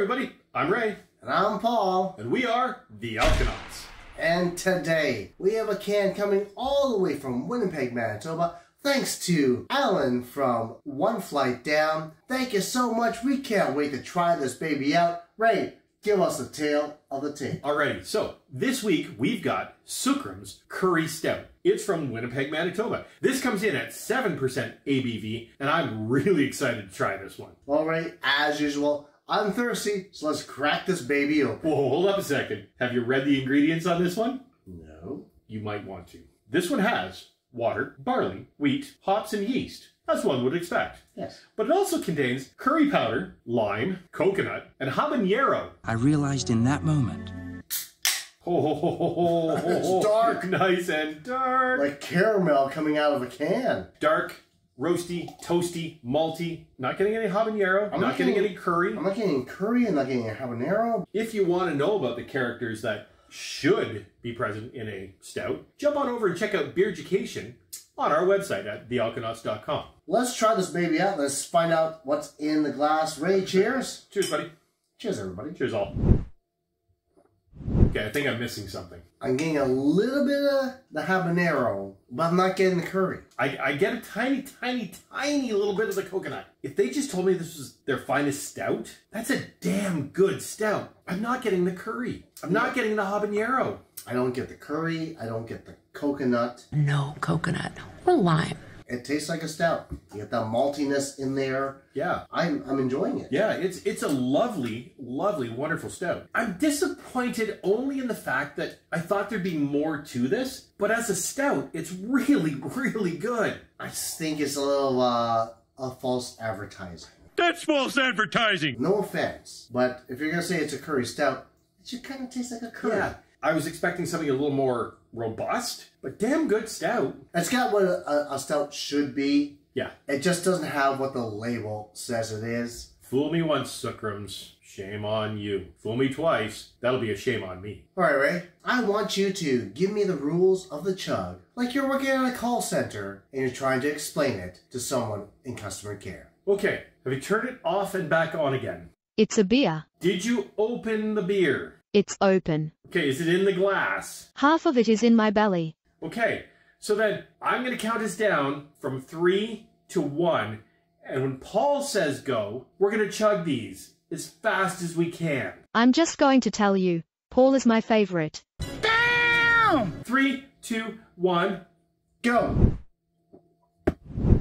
everybody. I'm Ray, And I'm Paul. and we are the Alconauts. And today we have a can coming all the way from Winnipeg, Manitoba. Thanks to Alan from One Flight Down. Thank you so much. We can't wait to try this baby out. Ray, give us the tale of the tape. Alrighty, so this week we've got Sookram's Curry Stout. It's from Winnipeg, Manitoba. This comes in at 7% ABV, and I'm really excited to try this one. All right, as usual, I'm thirsty, so let's crack this baby open. Whoa, hold up a second. Have you read the ingredients on this one? No. You might want to. This one has water, barley, wheat, hops, and yeast, as one would expect. Yes. But it also contains curry powder, lime, coconut, and habanero. I realized in that moment Ho, ho, ho, ho, ho, ho, It's dark. Nice and dark. Like caramel coming out of a can. dark, roasty, toasty, malty. Not getting any habanero. I'm not not getting getting- any curry. I'm not getting any curry, I'm not getting a habanero. If you want to know about the characters that should be present in a stout, jump on over and check out Beer Education on our website at thealconauts.com. Let's try this baby out. Let's find out what's in the glass. Ray, cheers. Cheers, buddy. Cheers, everybody. Cheers, all. Okay, I think I'm missing something. I'm getting a little bit of the habanero, but I'm not getting the curry. I, I get a tiny, tiny, tiny little bit of the coconut. If they just told me this was their finest stout, that's a damn good stout. I'm not getting the curry. I'm not getting the habanero. I don't get the curry. I don't get the coconut. No coconut or lime. It tastes like a stout. You get that maltiness in there. Yeah. I'm I'm enjoying it. Yeah, it's it's a lovely, lovely, wonderful stout. I'm disappointed only in the fact that I thought there'd be more to this, but as a stout, it's really, really good. I just think it's a little uh, a false advertising. That's false advertising. No offense, but if you're gonna say it's a curry stout, it should kind of taste like a curry. Yeah, I was expecting something a little more robust, but damn good stout. It's got what a, a stout should be. Yeah. It just doesn't have what the label says it is. Fool me once, Sookrams. Shame on you. Fool me twice. That'll be a shame on me. All right, Ray. I want you to give me the rules of the chug, like you're working at a call center and you're trying to explain it to someone in customer care. Okay, have you turned it off and back on again? It's a beer. Did you open the beer? It's open. Okay, is it in the glass? Half of it is in my belly. Okay, so then I'm going to count us down from three to one. And when Paul says go, we're going to chug these as fast as we can. I'm just going to tell you, Paul is my favorite. Three, two, one. Go!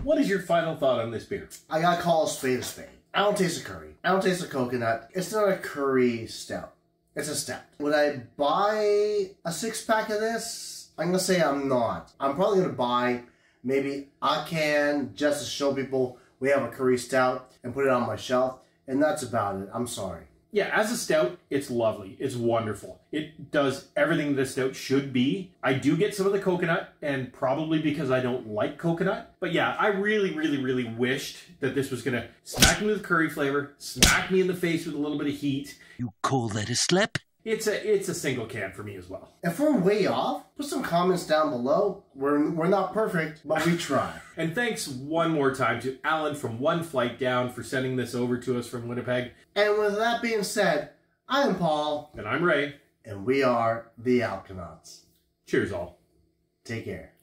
What is your final thought on this beer? I gotta call a spade a spade. I don't taste the curry. I don't taste the coconut. It's not a curry stout. It's a stout. Would I buy a six pack of this? I'm gonna say I'm not. I'm probably gonna buy maybe a can just to show people we have a curry stout and put it on my shelf. And that's about it. I'm sorry. Yeah, as a stout, it's lovely. It's wonderful. It does everything a stout should be. I do get some of the coconut, and probably because I don't like coconut. But yeah, I really, really, really wished that this was gonna smack me with curry flavor, smack me in the face with a little bit of heat. you call that a slip? It's a it's a single can for me as well. If we're way off, put some comments down below. We're, we're not perfect, but we try. And thanks one more time to Alan from One Flight Down for sending this over to us from Winnipeg. and with that being said, I'm Paul, And I'm Ray. and we are the Alconauts. Cheers all. Take care.